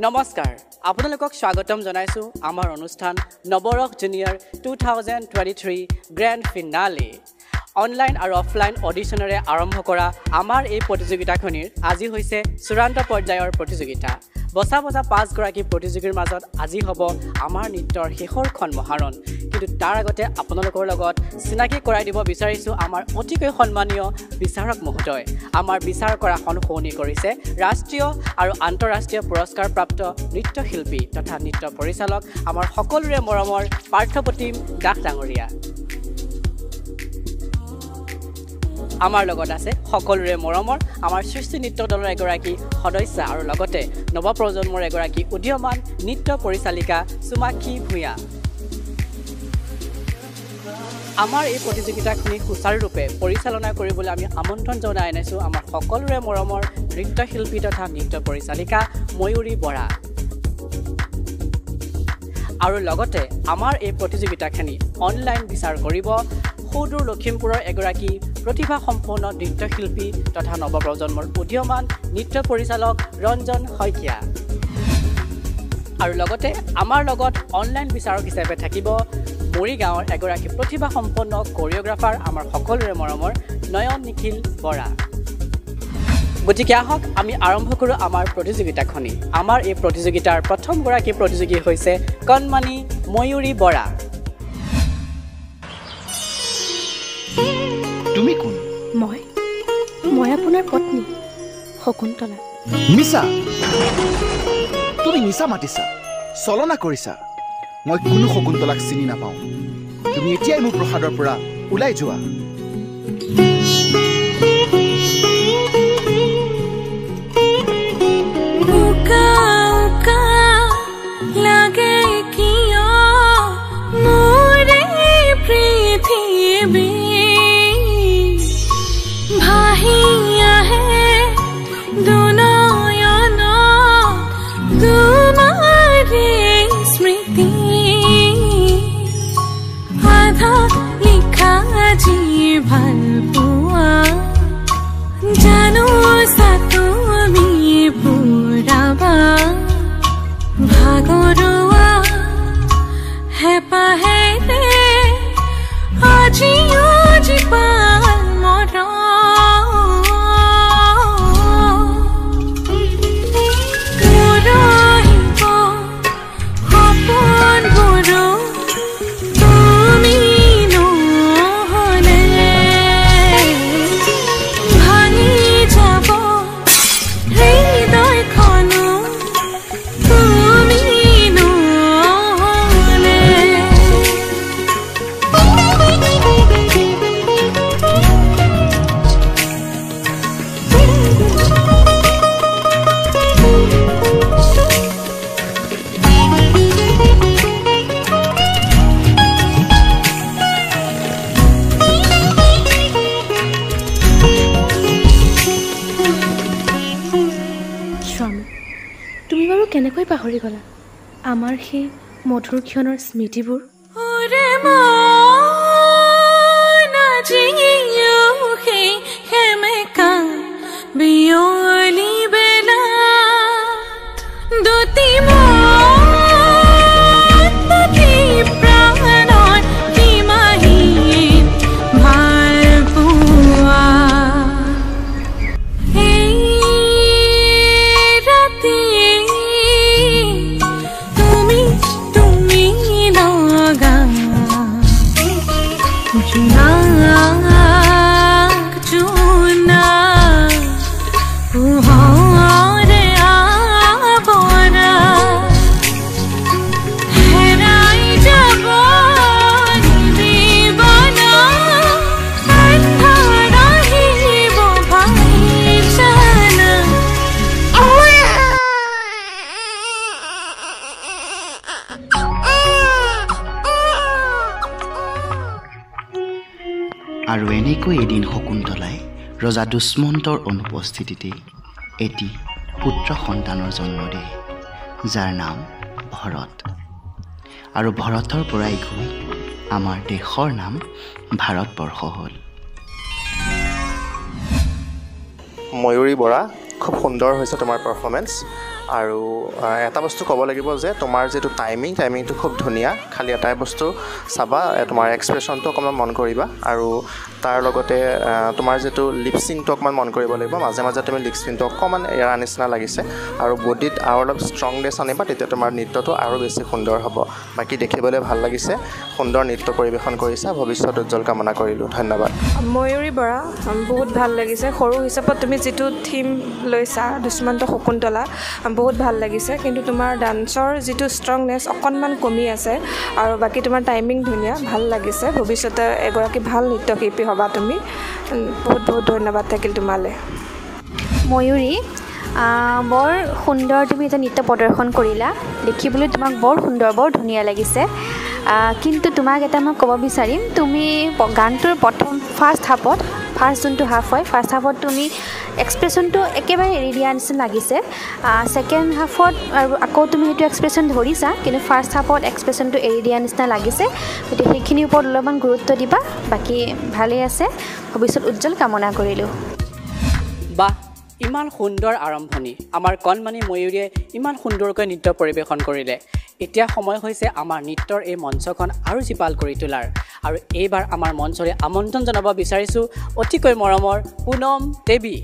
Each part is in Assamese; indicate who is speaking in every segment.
Speaker 1: নমস্কাৰ আপোনালোকক স্বাগতম জনাইছোঁ আমাৰ অনুষ্ঠান Navarasa junior two thousand twenty three grand finale online আৰু অফলাইন অডিশ্যনেৰে আৰম্ভ কৰা আমাৰ এই প্ৰতিযোগিতাখনিৰ আজি হৈছে চূড়ান্ত পৰ্যায়ৰ প্ৰতিযোগিতা। বচা বচা পাঁচগৰাকী প্ৰতিযোগীৰ মাজত আজি হ'ব আমাৰ নৃত্যৰ শেষৰখন মহাৰণ। কিন্তু তাৰ আগতে আপোনালোকৰ লগত চিনাকি কৰাই দিব বিচাৰিছোঁ আমাৰ অতিকৈ সন্মানীয় বিচাৰক মহোদয়। আমাৰ বিচাৰ কৰাখন শুৱনি কৰিছে ৰাষ্ট্ৰীয় আৰু আন্তঃৰাষ্ট্ৰীয় পুৰস্কাৰপ্ৰাপ্ত নৃত্যশিল্পী তথা নৃত্য পৰিচালক আমাৰ সকলোৰে মৰমৰ পাৰ্থপ্ৰতিম দাস ডাঙৰীয়া। আমাৰ লগত আছে সকলোৰে মৰমৰ আমাৰ সৃষ্টি নৃত্য দলৰ এগৰাকী সদস্যা আৰু লগতে নৱপ্ৰজন্মৰ এগৰাকী উদীয়মান নৃত্য পৰিচালিকা চুমাক্ষী ভূঞা। আমাৰ এই প্ৰতিযোগিতাখিনি সুচাৰুৰূপে পৰিচালনা কৰিবলৈ আমি আমন্ত্ৰণ জনাই আনিছোঁ আমাৰ সকলোৰে মৰমৰ নৃত্যশিল্পী তথা নৃত্য পৰিচালিকা ময়ূৰী বৰা। আৰু লগতে আমাৰ এই প্ৰতিযোগিতাখিনি অনলাইন বিচাৰ কৰিব সৌদূৰ লখিমপুৰৰ এগৰাকী প্ৰতিভাসম্পন্ন নৃত্যশিল্পী তথা নৱপ্ৰজন্মৰ উদীয়মান নৃত্য পৰিচালক ৰঞ্জন শইকীয়া। আৰু লগতে আমাৰ লগত অনলাইন বিচাৰক হিচাপে থাকিব মৰিগাঁৱৰ এগৰাকী প্ৰতিভাসম্পন্ন কৰিঅ'গ্ৰাফাৰ আমাৰ সকলোৰে মৰমৰ নয়ন নিখিল বৰা। গতিকে আহক আমি আৰম্ভ কৰোঁ আমাৰ প্ৰতিযোগিতাখনি আমাৰ এই প্ৰতিযোগিতাৰ প্ৰথমগৰাকী প্ৰতিযোগী হৈছে কণমানি ময়ূৰী বৰা।
Speaker 2: তুমি কোন?
Speaker 3: মই? মই আপোনাৰ পত্নী শকুন্তলা।
Speaker 2: মিছা তুমি মিছা মাতিছা চলনা কৰিছা। মই কোনো শকুন্তলাক চিনি নাপাওঁ। তুমি এতিয়াই মোৰ প্ৰসাদৰ পৰা ওলাই যোৱা।
Speaker 3: মধুৰ ক্ষণৰ স্মৃতিবোৰ
Speaker 2: দুষ্মন্তৰ অনুপস্থিতিতে এটি পুত্ৰ সন্তানৰ জন্ম দিয়ে যাৰ নাম ভৰত। আৰু ভৰতৰ পৰাই গৈ আমাৰ দেশৰ নাম ভাৰতবৰ্ষ হ'ল।
Speaker 4: ময়ূৰী বৰা খুব সুন্দৰ হৈছে তোমাৰ পাৰফৰ্মেঞ্চ আৰু এটা বস্তু ক'ব লাগিব যে তোমাৰ যিটো টাইমিং টাইমিংটো খুব ধুনীয়া। খালি এটাই বস্তু চাবা তোমাৰ এক্সপ্ৰেশ্যনটো অকণমান মন কৰিবা আৰু তাৰ লগতে তোমাৰ যিটো লিপচিংটো অকণমান মন কৰিব লাগিব। মাজে মাজে তুমি লিপচিংটো অকণমান এৰা নিচিনা লাগিছে আৰু বডিত আৰু অলপ ষ্ট্ৰংনেছ আনিবা তেতিয়া তোমাৰ নৃত্যটো আৰু বেছি সুন্দৰ হ'ব। বাকী দেখিবলৈ ভাল লাগিছে সুন্দৰ নৃত্য পৰিৱেশন কৰিছা ভৱিষ্যত উজ্জ্বল কামনা কৰিলোঁ। ধন্যবাদ।
Speaker 5: ময়ূৰী বৰা বহুত ভাল লাগিছে। সৰু হিচাপত তুমি যিটো থিম লৈছা দুষ্মন্ত শকুন্তলা বহুত ভাল লাগিছে কিন্তু তোমাৰ ডান্সৰ যিটো ষ্ট্ৰংনেছ অকণমান কমি আছে আৰু বাকী তোমাৰ টাইমিং ধুনীয়া ভাল লাগিছে। ভৱিষ্যতে এগৰাকী ভাল নৃত্যশিল্পী হ'বা তুমি। বহুত বহুত ধন্যবাদ থাকিল তোমালৈ।
Speaker 6: ময়ূৰী বৰ সুন্দৰ তুমি এটা নৃত্য প্ৰদৰ্শন কৰিলা। দেখিবলৈ তোমাক বৰ সুন্দৰ বৰ ধুনীয়া লাগিছে। কিন্তু তোমাক এটা মই ক'ব বিচাৰিম তুমি গানটোৰ প্ৰথম ফাৰ্ষ্ট হাফত ফাৰ্ষ্ট যোনটো হাফ হয় ফাৰ্ষ্ট হাফত তুমি এক্সপ্ৰেশ্যনটো একেবাৰে এৰি দিয়া নিচিনা লাগিছে। ছেকেণ্ড হাফত আকৌ তুমি সেইটো এক্সপ্ৰেশ্যন ধৰিছা কিন্তু ফাৰ্ষ্ট হাফত এক্সপ্ৰেশ্যনটো এৰি দিয়া নিচিনা লাগিছে। গতিকে সেইখিনিৰ ওপৰত অলপমান গুৰুত্ব দিবা। বাকী ভালেই আছে। ভৱিষ্যত উজ্জ্বল কামনা কৰিলোঁ।
Speaker 3: বাহ! ইমান সুন্দৰ আৰম্ভণি। আমাৰ কণমানি ময়ূৰীয়ে ইমান সুন্দৰকৈ নৃত্য পৰিৱেশন কৰিলে। এতিয়া সময় হৈছে আমাৰ নৃত্যৰ এই মঞ্চখন আৰু জীপাল কৰি তোলাৰ। আৰু এইবাৰ আমাৰ মঞ্চলৈ আমন্ত্ৰণ জনাব বিচাৰিছোঁ অতিকৈ মৰমৰ পুনম দেৱী।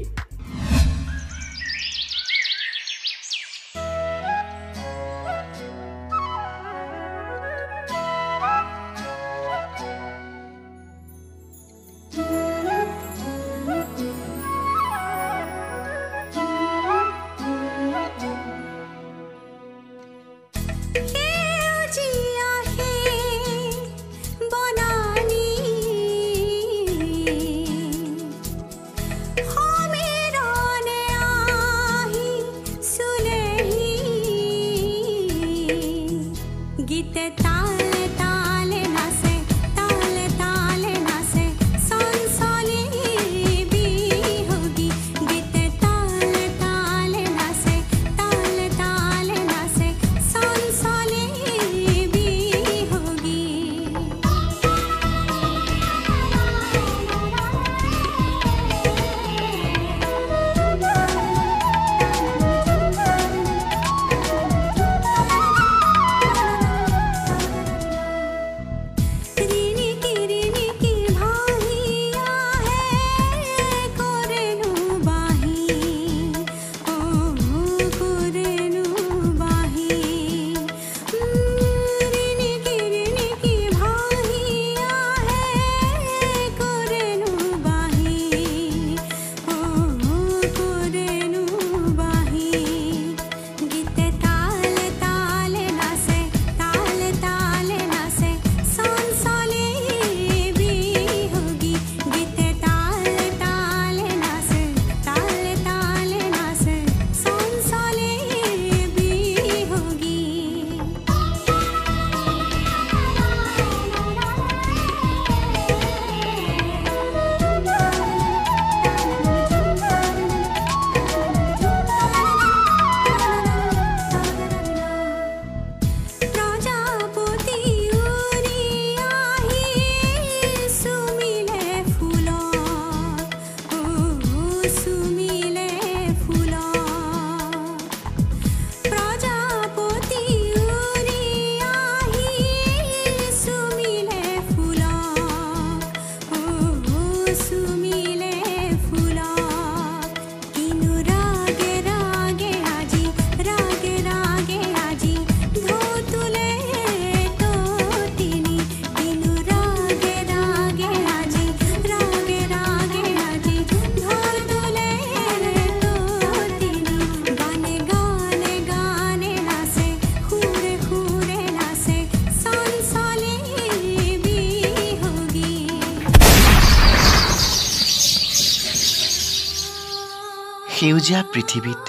Speaker 7: সেউজীয়া
Speaker 8: পৃথিৱীত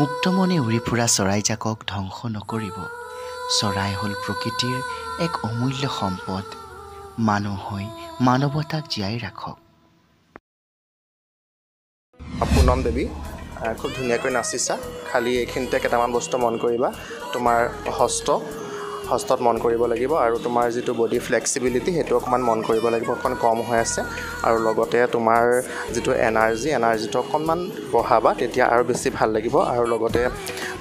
Speaker 8: মুক্তমনে উৰি ফুৰা চৰাইজাকক ধ্বংস নকৰিব। চৰাই হ'ল প্ৰকৃতিৰ এক অমূল্য সম্পদ। মানুহ হৈ মানৱতাক জীয়াই ৰাখক।
Speaker 4: পুনম দেৱী। খুব ধুনীয়াকৈ নাচিছা। খালি এইখিনিতে কেইটামান বস্তু মন কৰিবা। তোমাৰ হস্ত হস্তত মন কৰিব লাগিব আৰু তোমাৰ যিটো বডি ফ্লেক্সিবিলিটি সেইটো অকণমান মন কৰিব লাগিব অকণমান কম হৈ আছে। আৰু লগতে তোমাৰ যিটো এনাৰ্জি এনাৰ্জিটো অকণমান বঢ়াবা তেতিয়া আৰু বেছি ভাল লাগিব। আৰু লগতে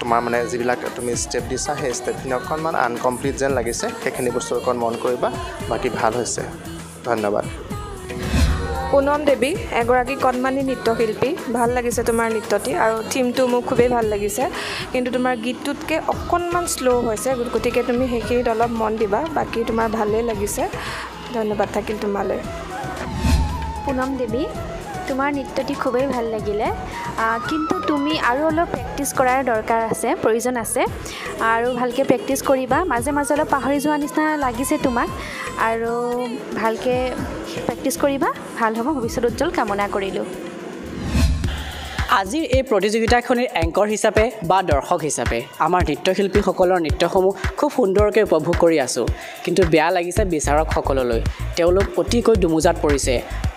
Speaker 4: তোমাৰ মানে যিবিলাক তুমি ষ্টেপ দিছা সেই ষ্টেপখিনি অকণমান আনকমপ্লিট যেন লাগিছে সেইখিনি বস্তু অকণ মন কৰিবা। বাকী ভাল হৈছে। ধন্যবাদ।
Speaker 5: পুনম দেৱী এগৰাকী কণমানি নৃত্যশিল্পী। ভাল লাগিছে তোমাৰ নৃত্যটি আৰু থিমটো মোক খুবেই ভাল লাগিছে। কিন্তু তোমাৰ গীতটোতকৈ অকণমান শ্ল' হৈছে গতিকে তুমি সেইখিনিত অলপ মন দিবা বাকী তোমাৰ ভালেই লাগিছে। ধন্যবাদ থাকিল তোমালৈ।
Speaker 6: পুনম দেৱী তোমাৰ নৃত্যটি খুবেই ভাল লাগিলে। কিন্তু তুমি আৰু অলপ প্ৰেক্টিছ কৰাৰ দৰকাৰ আছে প্ৰয়োজন আছে। আৰু ভালকৈ প্ৰেক্টিছ কৰিবা। মাজে মাজে অলপ পাহৰি যোৱা নিচিনা লাগিছে তোমাক। আৰু ভালকৈ প্ৰেক্টিছ কৰিবা। ভাল হ'ব ভৱিষ্যত উজ্জ্বল কামনা কৰিলোঁ।
Speaker 1: আজিৰ এই প্ৰতিযোগিতাখনিৰ এংকৰ হিচাপে বা দৰ্শক হিচাপে আমাৰ নৃত্যশিল্পীসকলৰ নৃত্যসমূহ খুব সুন্দৰকৈ উপভোগ কৰি আছোঁ। কিন্তু বেয়া লাগিছে বিচাৰকসকললৈ। তেওঁলোক অতিকৈ দুমোজাত পৰিছে।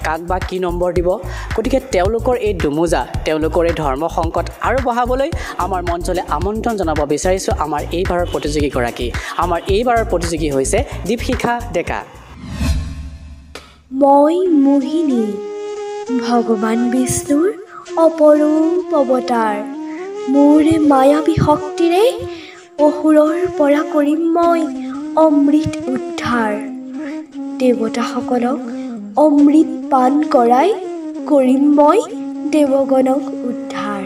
Speaker 1: কাক বা কি নম্বৰ দিব? গতিকে তেওঁলোকৰ এই দুমোজা তেওঁলোকৰ এই ধৰ্ম সংকট আৰু বঢ়াবলৈ আমাৰ মঞ্চলৈ আমন্ত্ৰণ জনাব বিচাৰিছোঁ আমাৰ এইবাৰৰ প্ৰতিযোগীগৰাকী। আমাৰ এইবাৰৰ প্ৰতিযোগী হৈছে দীপশিখা ডেকা।
Speaker 3: মই মোহিনী ভগৱান বিষ্ণুৰ অপৰূপ অৱতাৰ। মোৰ মায়াবী শক্তিৰে অসুৰৰ পৰা কৰিম মই অমৃত উদ্ধাৰ। দেৱতাসকলক অমৃত পান কৰাই কৰিম মই দেৱগণক উদ্ধাৰ।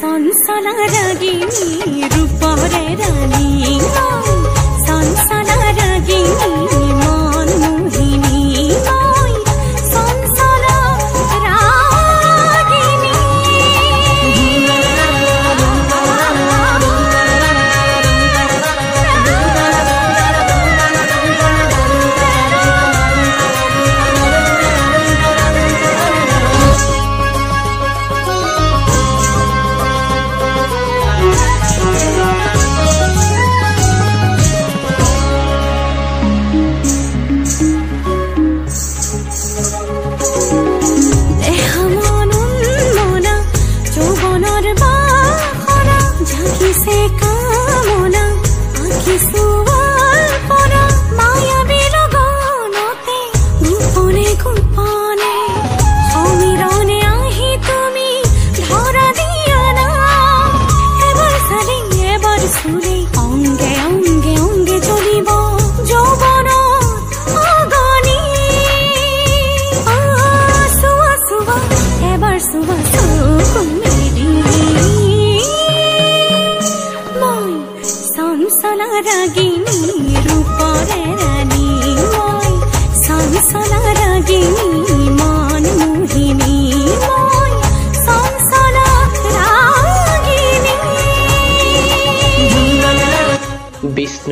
Speaker 8: संसार रानी रूप रे
Speaker 1: रानी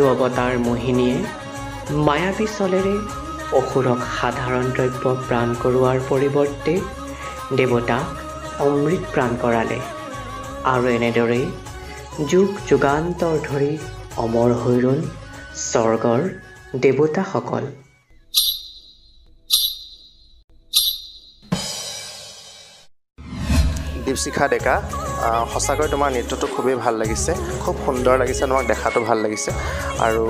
Speaker 1: অৱতাৰ মোহিনীয়ে মায়াবী চলেৰে অসুৰক সাধাৰণ দ্ৰব্য প্ৰাণ কৰোৱাৰ পৰিৱৰ্তে দেৱতাক অমৃত প্ৰাণ কৰালে। আৰু এনেদৰেই যুগ যুগান্তৰ ধৰি অমৰ হৈ ৰ'ল স্বৰ্গৰ দেৱতাসকল।
Speaker 4: দীপশিখা ডেকা সঁচাকৈ তোমাৰ নৃত্যটো খুবেই ভাল লাগিছে। খুব সুন্দৰ লাগিছে তোমাক দেখাটো ভাল লাগিছে। আৰু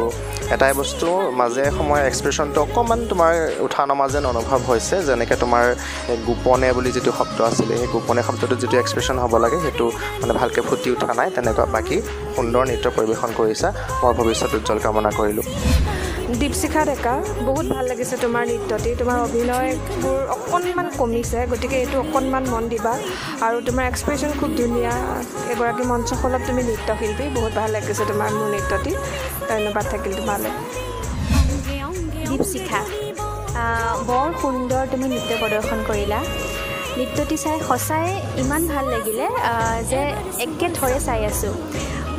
Speaker 4: এটাই বস্তু মাজে সময়ে এক্সপ্ৰেশ্যনটো অকণমান তোমাৰ উঠা নমা যেন অনুভৱ হৈছে যেনেকৈ তোমাৰ গোপনে বুলি যিটো শব্দ আছিলে সেই গোপনে শব্দটোত যিটো এক্সপ্ৰেশ্যন হ'ব লাগে সেইটো মানে ভালকৈ ফুটি উঠা নাই তেনেকুৱা বাকী সুন্দৰ নৃত্য পৰিৱেশন কৰিছা। মই ভৱিষ্যত উজ্জ্বল কামনা কৰিলোঁ।
Speaker 5: দীপশিখা ডেকা বহুত ভাল লাগিছে তোমাৰ নৃত্যটি তোমাৰ অভিনয়বোৰ অকণমান কমিছে গতিকে এইটো অকণমান মন দিবা। আৰু তোমাৰ এক্সপ্ৰেশ্যন খুব ধুনীয়া এগৰাকী মঞ্চখনত তুমি নৃত্যশিল্পী বহুত ভাল লাগিছে তোমাৰ মোৰ নৃত্যটি। ধন্যবাদ থাকিল তোমালৈ।
Speaker 6: দীপশিখা বৰ সুন্দৰ তুমি নৃত্য প্ৰদৰ্শন কৰিলা। নৃত্যটি চাই সঁচাই ইমান ভাল লাগিলে যে একেথৰে চাই আছোঁ।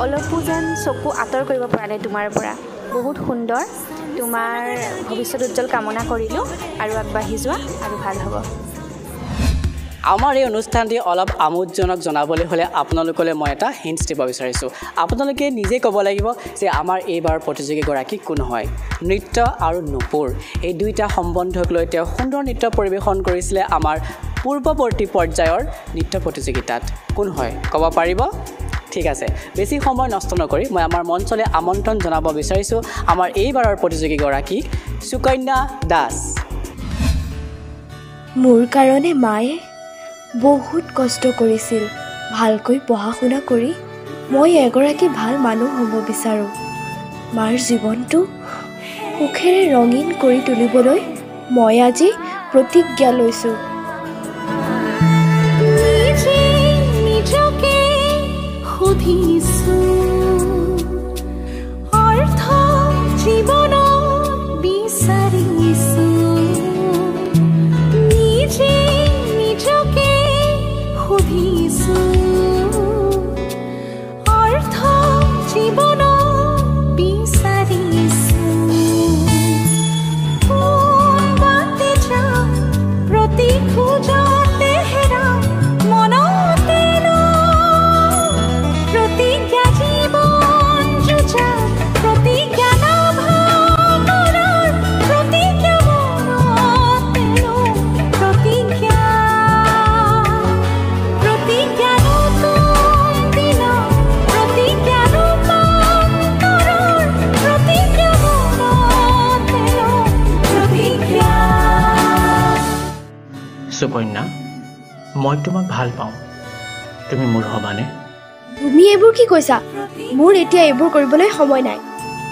Speaker 6: অলপো যেন চকু আঁতৰ কৰিব পৰা নাই তোমাৰ পৰা। বহুত সুন্দৰ। তোমাৰ ভৱিষ্যত উজ্জ্বল কামনা কৰিলোঁ আৰু আগবাঢ়ি যোৱা আৰু ভাল হ'ব।
Speaker 1: আমাৰ এই অনুষ্ঠানটি অলপ আমোদজনক জনাবলৈ হ'লে আপোনালোকলৈ মই এটা হিণ্টছ দিব বিচাৰিছোঁ। আপোনালোকে নিজে ক'ব লাগিব যে আমাৰ এইবাৰ প্ৰতিযোগীগৰাকী কোন হয়? নৃত্য আৰু নুপুৰ। এই দুইটা সম্বন্ধক লৈ তেওঁ সুন্দৰ নৃত্য পৰিৱেশন কৰিছিলে আমাৰ পূৰ্বৱৰ্তী পৰ্যায়ৰ নৃত্য প্ৰতিযোগিতাত। কোন হয়? ক'ব পাৰিব? ঠিক আছে। বেছি সময় নষ্ট নকৰি মই আমাৰ মঞ্চলৈ আমন্ত্ৰণ জনাব বিচাৰিছোঁ আমাৰ এইবাৰৰ প্ৰতিযোগীগৰাকীক সুকন্যা দাস।
Speaker 3: মোৰ কাৰণে মায়ে বহুত কষ্ট কৰিছিল ভালকৈ পঢ়া শুনা কৰি মই এগৰাকী ভাল মানুহ হ'ব বিচাৰোঁ। মাৰ জীৱনটো সুখেৰে ৰঙীন কৰি তুলিবলৈ মই আজি প্ৰতিজ্ঞা লৈছোঁ।
Speaker 1: মই তোমাক ভাল পাওঁ। তুমি মোৰ হ'বানে?
Speaker 3: তুমি এইবোৰ কি কৈছা? মোৰ এতিয়া এইবোৰ কৰিবলৈ সময় নাই।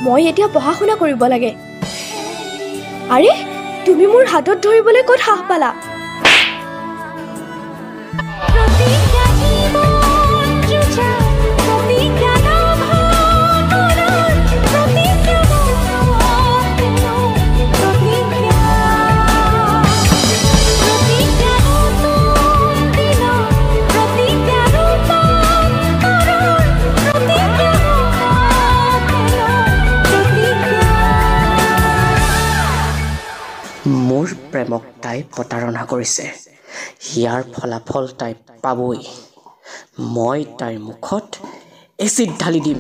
Speaker 3: মই এতিয়া পঢ়া শুনা কৰিব লাগে। আৰে তুমি মোৰ হাতত ধৰিবলৈ ক'ত সাহ পালা?
Speaker 1: তাই প্ৰতাৰণা কৰিছে। ইয়াৰ ফলাফল তাই পাবই। মই তাইৰ মুখত এচিড ঢালি দিম।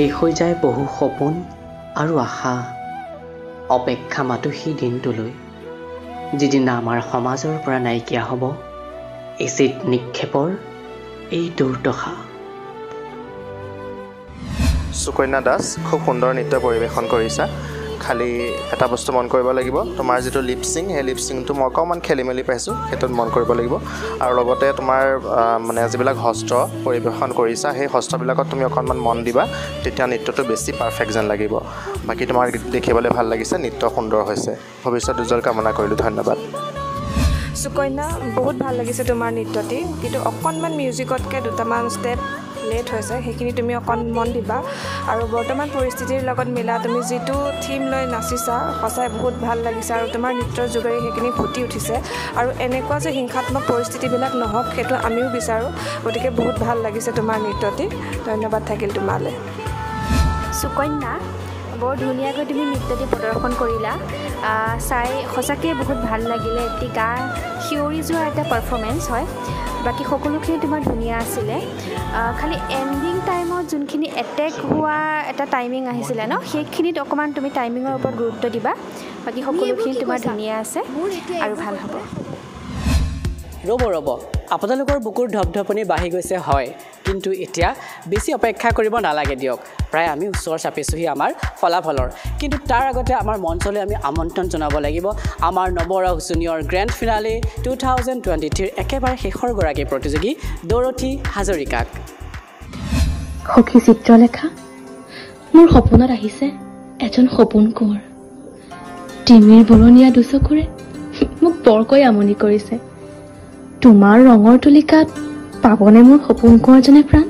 Speaker 1: শেষ হৈ যায় বহু সপোন আৰু আশা। অপেক্ষা মাতো সেই দিনটোলৈ যিদিনা আমাৰ সমাজৰ পৰা নাইকিয়া হ'ব এচিড নিক্ষেপৰ এই দুৰ্দশা।
Speaker 4: সুকন্যা দাস খুব সুন্দৰ নৃত্য পৰিৱেশন কৰিছা। খালি এটা বস্তু মন কৰিব লাগিব। তোমাৰ যিটো লিপচিং সেই লিপচিংটো মই অকণমান খেলি মেলি পাইছোঁ সেইটোত মন কৰিব লাগিব। আৰু লগতে তোমাৰ মানে যিবিলাক হস্ত্ৰ পৰিৱেশন কৰিছা সেই হস্ত্ৰবিলাকত তুমি অকণমান মন দিবা তেতিয়া নৃত্যটো বেছি পাৰফেক্ট যেন লাগিব। বাকী তোমাৰ দেখিবলৈ ভাল লাগিছে নৃত্য সুন্দৰ হৈছে। ভৱিষ্যত উজ্জ্বল কামনা কৰিলোঁ ধন্যবাদ।
Speaker 5: সুকন্যা বহুত ভাল লাগিছে তোমাৰ নৃত্যটি কিন্তু অকণমান মিউজিকতকৈ দুটামান ষ্টেপ লেট হৈছে সেইখিনি তুমি অকণ মন দিবা। আৰু বৰ্তমান পৰিস্থিতিৰ লগত মিলা তুমি যিটো থিম লৈ নাচিছা সঁচাই বহুত ভাল লাগিছে আৰু তোমাৰ নৃত্যৰ যোগেৰে সেইখিনি ফুটি উঠিছে। আৰু এনেকুৱা যে হিংসাত্মক পৰিস্থিতিবিলাক নহওক সেইটো আমিও বিচাৰোঁ। গতিকে বহুত ভাল লাগিছে তোমাৰ নৃত্যটি। ধন্যবাদ থাকিল তোমালৈ।
Speaker 6: সুকন্যা বৰ ধুনীয়াকৈ তুমি নৃত্যটি প্ৰদৰ্শন কৰিলা। চাই সঁচাকৈ বহুত ভাল লাগিলে এটি গা সিঁয়ৰি যোৱা এটা পাৰফৰ্মেঞ্চ হয়। বাকী সকলোখিনি তোমাৰ ধুনীয়া আছিলে। খালি এণ্ডিং টাইমত যোনখিনি এটেক হোৱা এটা টাইমিং আহিছিলে ন সেইখিনিত অকণমান তুমি টাইমিঙৰ ওপৰত গুৰুত্ব দিবা। বাকী সকলোখিনি তোমাৰ ধুনীয়া আছে আৰু ভাল হ'ব।
Speaker 1: ৰ'ব ৰ'ব। আপোনালোকৰ বুকুৰ ধপধপনি বাঢ়ি গৈছে হয়। কিন্তু এতিয়া বেছি অপেক্ষা কৰিব নালাগে দিয়ক। প্ৰায় আমি ওচৰ চাপিছোহি আমাৰ ফলাফলৰ। কিন্তু তাৰ আগতে আমাৰ মঞ্চলৈ আমি আমন্ত্ৰণ জনাব লাগিব। আমাৰ Navarasa junior grand finale two thousand twenty থ্ৰীৰ একেবাৰে শেষৰগৰাকী প্ৰতিযোগী দৰথী হাজৰিকাক।
Speaker 3: সখী চিত্ৰলেখা মোৰ সপোনত আহিছে এজন সপোন কোঁৱৰ। তিমিৰ বৰণীয়া দুচকুৰে মোক বৰকৈ আমনি কৰিছে। তোমাৰ ৰঙৰ তুলিকাত পাবনে মোৰ সপোন কোঁৱৰজনে প্ৰাণ?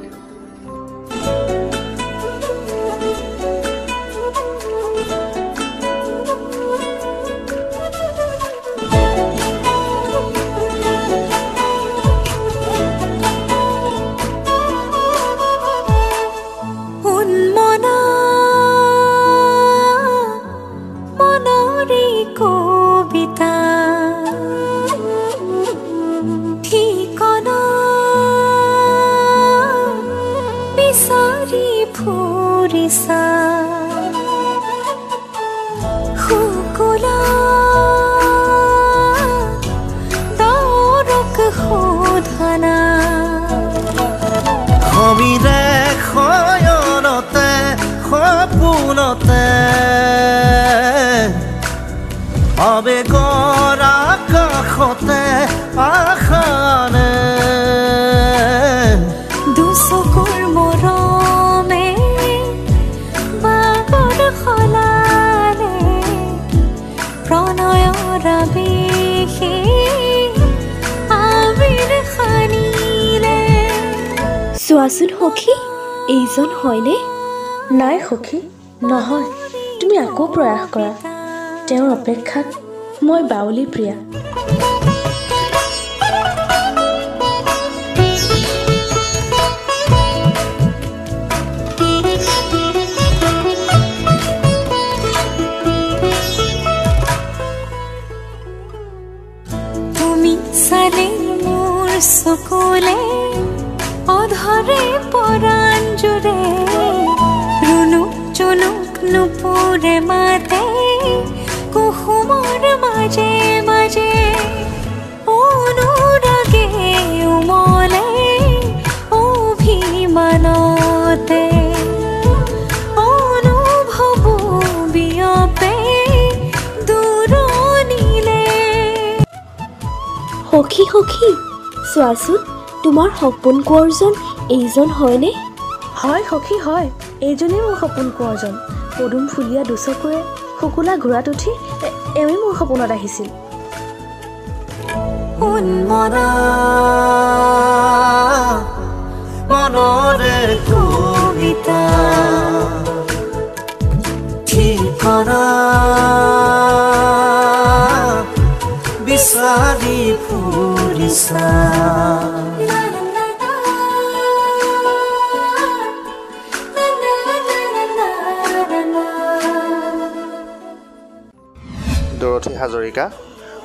Speaker 3: চোৱাচোন সখী? এইজন হয়নে? নাই সখী নহয়। তুমি আকৌ প্ৰয়াস কৰা। তেওঁৰ অপেক্ষাত মই বাউলী প্ৰিয়া।
Speaker 8: জোৰে ৰুণুক জুনুক নুপুৰে মাতে কুসুমৰ মাজে মাজে অনুৰাগে উমলে অভিমানতে অনুভৱ বিয়পে দূৰণিলে
Speaker 3: সখী সখী চোৱাচোন তোমাৰ সপোন কোঁৱৰজন এইজন হয়নে? হয় সখী হয় এইজনেই মোৰ সপোন কোঁৱৰজন পদুম ফুলীয়া দুচকুৰে শুকুলা ঘোঁৰাত উঠি এ- এওঁই মোৰ সপোনত আহিছিল।
Speaker 9: বিচাৰি ফুৰিছা।
Speaker 4: দৰথী হাজৰিকা।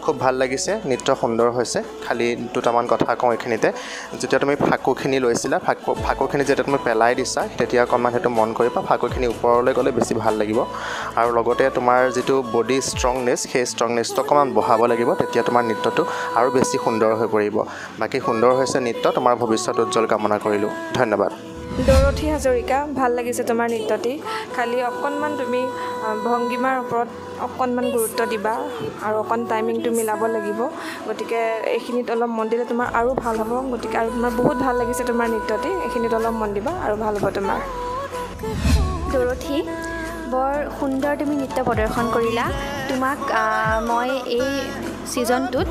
Speaker 4: খুব ভাল লাগিছে নৃত্য সুন্দৰ হৈছে। খালি দুটামান কথা কওঁ এইখিনিতে। যেতিয়া তুমি ফাকুখিনি লৈছিলা ফাকু ফাকুখিনি যেতিয়া তুমি পেলাই দিছা তেতিয়া অকণমান সেইটো মন কৰিবা ফাকুখিনি ওপৰলৈ গ'লে বেছি ভাল লাগিব। আৰু লগতে তোমাৰ যিটো বডি ষ্ট্ৰংনেছ সেই ষ্ট্ৰংনেছটো অকণমান বঢ়াব লাগিব তেতিয়া তোমাৰ নৃত্যটো আৰু বেছি সুন্দৰ হৈ পৰিব। বাকী সুন্দৰ হৈছে নৃত্য তোমাৰ ভৱিষ্যত উজ্জ্বল কামনা কৰিলোঁ। ধন্যবাদ।
Speaker 5: দৰথী হাজৰিকা ভাল লাগিছে তোমাৰ নৃত্যটি। খালি অকণমান তুমি ভংগীমাৰ ওপৰত অকণমান গুৰুত্ব দিবা আৰু অকণ টাইমিংটো মিলাব লাগিব। গতিকে এইখিনিত অলপ মন দিলে তোমাৰ আৰু ভাল হ'ব। গতিকে আৰু তোমাৰ বহুত ভাল লাগিছে তোমাৰ নৃত্যটি। এইখিনিত অলপ মন দিবা আৰু ভাল হ'ব তোমাৰ।
Speaker 6: দৰথী বৰ সুন্দৰ তুমি নৃত্য প্ৰদৰ্শন কৰিলা। তোমাক মই এই ছিজনটোত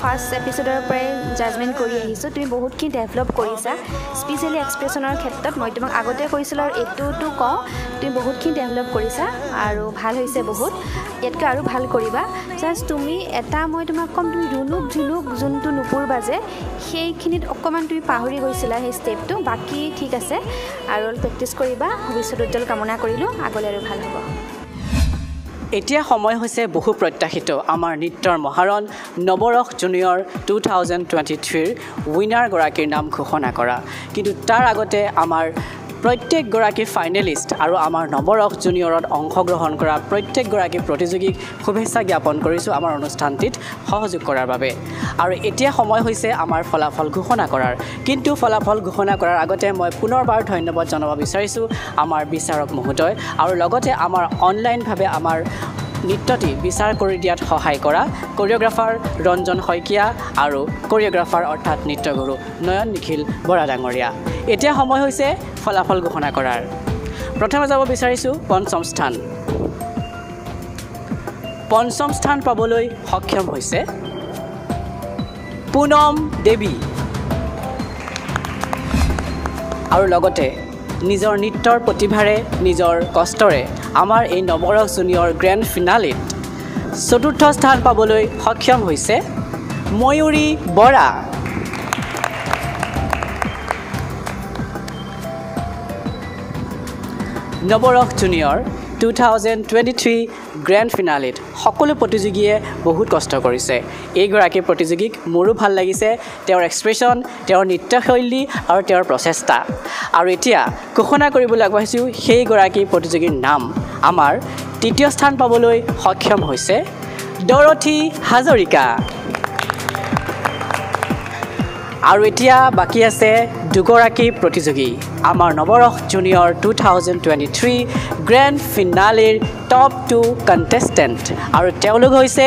Speaker 6: ফাৰ্ষ্ট এপিছ'ডৰ পৰাই জাজমেণ্ট কৰি আহিছোঁ। তুমি বহুতখিনি ডেভেলপ কৰিছা। স্পেচিয়েলি এক্সপ্ৰেছনৰ ক্ষেত্ৰত মই তোমাক আগতে কৈছিলোঁ আৰু এইটোতো কওঁ তুমি বহুতখিনি ডেভেলপ কৰিছা আৰু ভাল হৈছে বহুত। ইয়াতকৈ আৰু ভাল কৰিবা। জাষ্ট তুমি এটা মই তোমাক ক'ম তুমি ৰুনুক ঝুনুক যোনটো নুপুৰ বাজে সেইখিনিত অকণমান তুমি পাহৰি গৈছিলা সেই ষ্টেপটো। বাকী ঠিক আছে। আৰু প্ৰেক্টিছ কৰিবা। ভৱিষ্যত উজ্জ্বল কামনা কৰিলোঁ। আগলৈ আৰু ভাল হ'ব।
Speaker 1: এতিয়া সময় হৈছে বহু প্ৰত্যাশিত। আমাৰ নৃত্যৰ মহাৰণ Navarasa junior two thousand twenty থ্ৰীৰ উইনাৰগৰাকীৰ নাম ঘোষণা কৰা। কিন্তু তাৰ আগতে আমাৰ প্ৰত্যেকগৰাকী ফাইনেলিষ্ট আৰু আমাৰ নৱৰস জুনিয়ৰত অংশগ্ৰহণ কৰা প্ৰত্যেকগৰাকী প্ৰতিযোগীক শুভেচ্ছা জ্ঞাপন কৰিছোঁ আমাৰ অনুষ্ঠানটিত সহযোগ কৰাৰ বাবে। আৰু এতিয়া সময় হৈছে আমাৰ ফলাফল ঘোষণা কৰাৰ। কিন্তু ফলাফল ঘোষণা কৰাৰ আগতে মই পুনৰবাৰ ধন্যবাদ জনাব বিচাৰিছোঁ আমাৰ বিচাৰক মহোদয় আৰু লগতে আমাৰ অনলাইনভাৱে আমাৰ নৃত্যটি বিচাৰ কৰি দিয়াত সহায় কৰা কৰিঅ'গ্ৰাফাৰ ৰঞ্জন শইকীয়া আৰু কৰিঅ'গ্ৰাফাৰ অৰ্থাৎ নৃত্যগুৰু নয়ন নিখিল বৰা ডাঙৰীয়া। এতিয়া সময় হৈছে ফলাফল ঘোষণা কৰাৰ। প্ৰথমে যাব বিচাৰিছোঁ পঞ্চম স্থান। পঞ্চম স্থান পাবলৈ সক্ষম হৈছে পুনম দেৱী। আৰু লগতে নিজৰ নৃত্যৰ প্ৰতিভাৰে নিজৰ কষ্টৰে আমাৰ এই নৱৰস জুনিয়ৰ গ্ৰেণ্ড ফিনালিত চতুৰ্থ স্থান পাবলৈ সক্ষম হৈছে Mayuri Bora. Navarasa junior two thousand twenty three grand ফিনালিত। সকলো প্ৰতিযোগীয়ে বহুত কষ্ট কৰিছে। এইগৰাকী প্ৰতিযোগীক মোৰো ভাল লাগিছে তেওঁৰ এক্সপ্ৰেশ্যন তেওঁৰ নৃত্যশৈলী আৰু তেওঁৰ প্ৰচেষ্টা। আৰু এতিয়া ঘোষণা কৰিবলৈ আগবাঢ়িছোঁ সেইগৰাকী প্ৰতিযোগীৰ নাম। আমাৰ তৃতীয় স্থান পাবলৈ সক্ষম হৈছে ডৰথী হাজৰিকা। আৰু এতিয়া বাকী আছে দুগৰাকী প্ৰতিযোগী। আমাৰ Navarasa junior two thousand twenty three grand ফিনালিৰ top two contestant আৰু তেওঁলোক হৈছে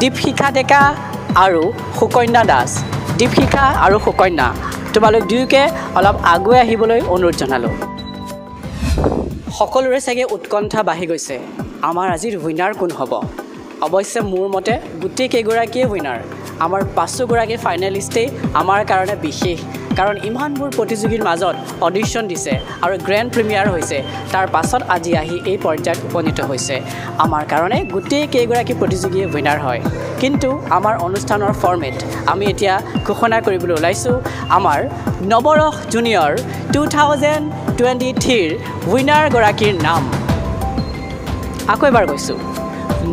Speaker 1: দীপশিখা ডেকা আৰু সুকন্যা দাস। দীপশিখা আৰু সুকন্যা তোমালোক দুয়োকে অলপ আগুৱাই আহিবলৈ অনুৰোধ জনালোঁ। সকলোৰে চাগে উৎকণ্ঠা বাঢ়ি গৈছে। আমাৰ আজিৰ উইনাৰ কোন হ'ব? অৱশ্যে মোৰ মতে গোটেই কেইগৰাকীয়ে উইনাৰ আমাৰ পাঁচোগৰাকী ফাইনেলিষ্টেই আমাৰ কাৰণে বিশেষ। কাৰণ ইমানবোৰ প্ৰতিযোগীৰ মাজত অডিশ্যন দিছে আৰু গ্ৰেণ্ড প্ৰিমিয়াৰ হৈছে। তাৰ পাছত আজি আহি এই পৰ্যায়ত উপনীত হৈছে। আমাৰ কাৰণে গোটেই কেইগৰাকী প্ৰতিযোগীয়ে উইনাৰ হয়। কিন্তু আমাৰ অনুষ্ঠানৰ ফৰ্মেট আমি এতিয়া ঘোষণা কৰিবলৈ ওলাইছোঁ। আমাৰ Navarasa junior two thousand twenty থ্ৰীৰ উইনাৰগৰাকীৰ নাম। আকৌ এবাৰ কৈছোঁ।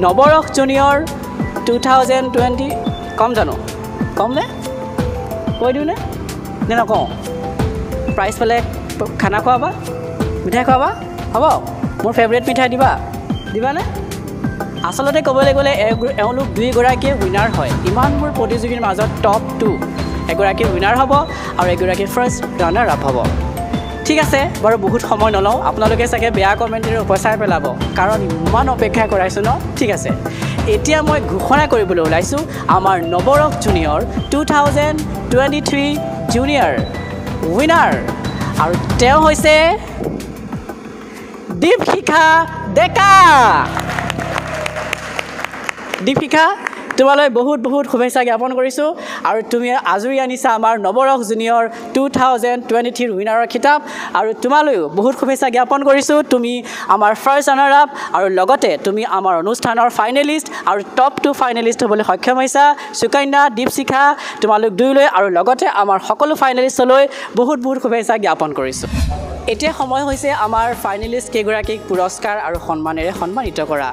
Speaker 1: Navarasa junior two thousand twenty কম জানো? কম নে? কৈ দিওঁ নে? নকওঁ? প্ৰাইজ পালে খানা খোৱাবা? মিঠাই খোৱাবা? হ'ব মোৰ ফেভৰেট মিঠাই দিবা। দিবানে আচলতে ক'বলৈ গ'লে এওঁ- এওঁলোক দুইগৰাকীয়ে উইনাৰ হয়। ইমানবোৰ প্ৰতিযোগীৰ মাজত টপ টু এগৰাকী উইনাৰ হ'ব আৰু এগৰাকী ফাৰ্ষ্ট ৰানাৰ আপ হ'ব। ঠিক আছে বাৰু বহুত সময় নলওঁ। আপোনালোকে চাগে বেয়া কমেণ্টেৰে উপচাই পেলাব। কাৰণ ইমান অপেক্ষা কৰাইছোঁ ন? ঠিক আছে। এতিয়া মই ঘোষণা কৰিবলৈ ওলাইছোঁ আমাৰ Navarasa junior two thousand twenty three junior winner আৰু তেওঁ হৈছে দীপশিখা ডেকা। দীপশিখা তোমালৈ বহুত বহুত শুভেচ্ছা জ্ঞাপন কৰিছোঁ। আৰু তুমি আজৰি আনিছা আমাৰ Navarasa junior two thousand twenty থ্ৰীৰ উইনাৰৰ খিতাপ। আৰু তোমালৈও বহুত শুভেচ্ছা জ্ঞাপন কৰিছোঁ। তুমি আমাৰ ফাৰ্ষ্ট ৰানাৰ আপ আৰু লগতে তুমি আমাৰ অনুষ্ঠানৰ ফাইনেলিষ্ট আৰু টপ টু ফাইনেলিষ্ট হ'বলৈ সক্ষম হৈছা। সুকন্যা দীপশিখা তোমালোক দুয়োলৈ আৰু লগতে আমাৰ সকলো ফাইনেলিষ্টলৈ বহুত বহুত শুভেচ্ছা জ্ঞাপন কৰিছোঁ। এতিয়া সময় হৈছে আমাৰ ফাইনেলিষ্ট কেইগৰাকীক পুৰস্কাৰ আৰু সন্মানেৰে সন্মানিত কৰা।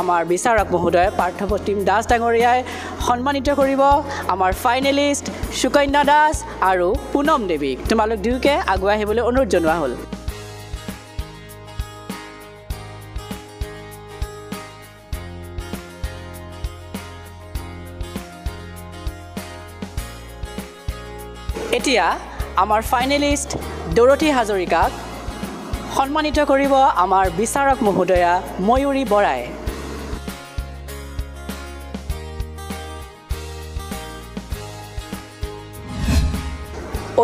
Speaker 1: আমাৰ বিচাৰক মহোদয় পাৰ্থপ্ৰতিম দাস ডাঙৰীয়াই সন্মানিত কৰিব। আমাৰ ফাইনেলিষ্ট সুকন্যা দাস আৰু পুনম দেৱীক। তোমালোক দুয়োকে আগুৱাই আহিবলৈ অনুৰোধ জনোৱা হ'ল। এতিয়া আমাৰ ফাইনেলিষ্ট দৰতী হাজৰিকাক সন্মানিত কৰিব আমাৰ বিচাৰক মহোদয়া ময়ূৰী বৰাই।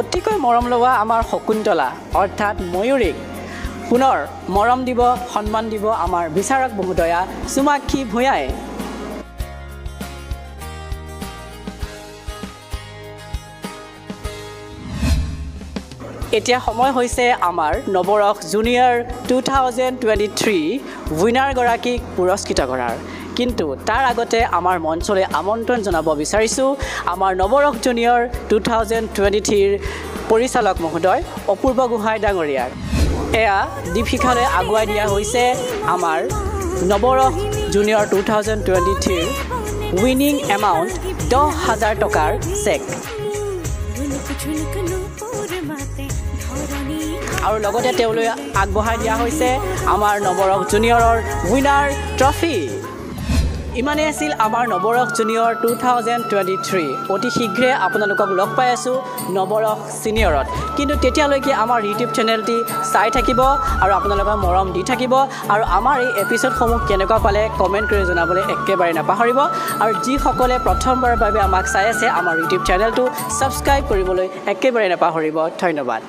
Speaker 1: অতিকৈ মৰম লগা আমাৰ শকুন্তলা অৰ্থাৎ ময়ূৰীক পুনৰ মৰম দিব সন্মান দিব আমাৰ বিচাৰক মহোদয়া চুমাক্ষী ভূঞাই। এতিয়া সময় হৈছে আমাৰ Navarasa junior two thousand twenty three উইনাৰগৰাকীক পুৰস্কৃত কৰাৰ। কিন্তু তাৰ আগতে আমাৰ মঞ্চলৈ আমন্ত্ৰণ জনাব বিচাৰিছোঁ আমাৰ Navarasa junior two thousand twenty থ্ৰীৰ পৰিচালক মহোদয় অপূৰ্ব গোহাঁই ডাঙৰীয়াৰ। এয়া দীপশিখালৈ আগুৱাই দিয়া হৈছে আমাৰ Navarasa junior two thousand twenty থ্ৰীৰ winning amount দহ হাজাৰ টকাৰ চেক আৰু লগতে তেওঁলৈ আগবঢ়াই দিয়া হৈছে আমাৰ নৱৰস জুনিয়ৰৰ উইনাৰ ট্ৰফি। ইমানেই আছিল আমাৰ Navarasa junior two thousand twenty three. অতি শীঘ্ৰে আপোনালোকক লগ পাই আছোঁ নৱৰস ছিনিয়ৰত। কিন্তু তেতিয়ালৈকে আমাৰ ইউটিউব চেনেলটি চাই থাকিব আৰু আপোনালোকৰ মৰম দি থাকিব আৰু আমাৰ এই এপিছ'ডসমূহ কেনেকুৱা পালে কমেণ্ট কৰি জনাবলৈ একেবাৰে নাপাহৰিব। আৰু যিসকলে প্ৰথমবাৰৰ বাবে আমাক চাই আছে আমাৰ ইউটিউব চেনেলটো ছাবস্ক্ৰাইব কৰিবলৈ একেবাৰে নাপাহৰিব। ধন্যবাদ।